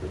Good.